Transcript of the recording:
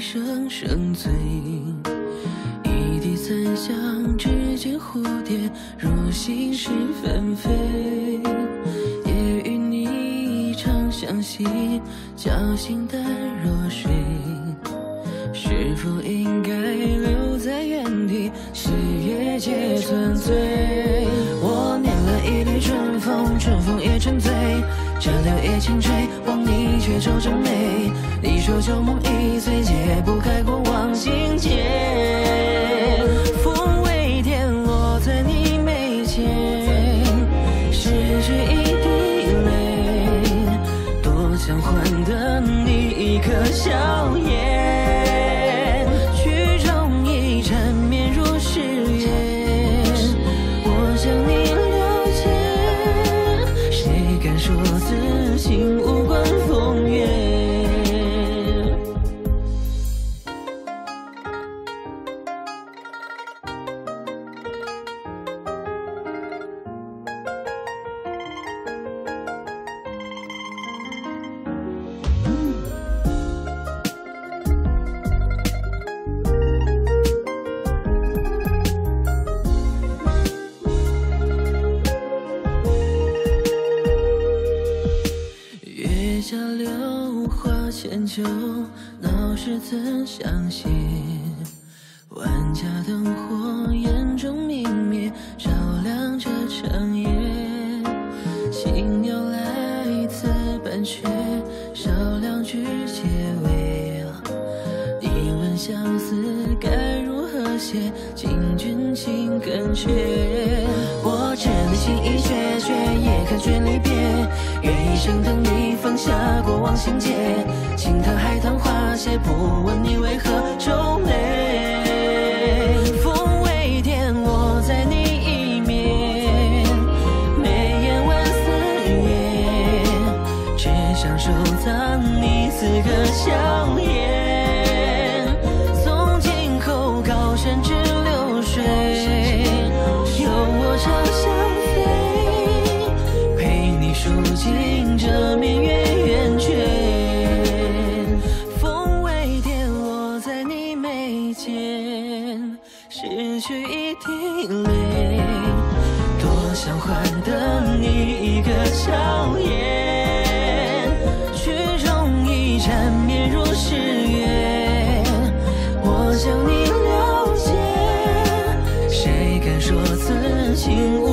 声声醉。一地残香，指尖蝴蝶若心事纷飞。夜与你长相惜，侥幸淡若水。是否应该留在原地，岁月皆存醉？我念了一缕春风，春风也沉醉。这柳叶轻吹，望你却皱着眉。旧旧梦已碎，解不开过往心结。风微甜落在你眉间，失去一滴泪，多想换得你一颗笑颜。旧，闹市曾相携？万家灯火眼中明灭，照亮这长夜。新鸟来自半阙，少两句结尾。你问相思该如何写？请君请更却。我知你心已决绝，也看倦离别。愿一生等你放下过往心结。轻叹海棠花谢，不问你为何皱眉。风微点，落在你一面，眉眼万丝月，只想收藏你此刻笑失去一滴泪，多想换得你一个笑颜。曲终一缠绵如誓约，我想你了解，谁敢说此情无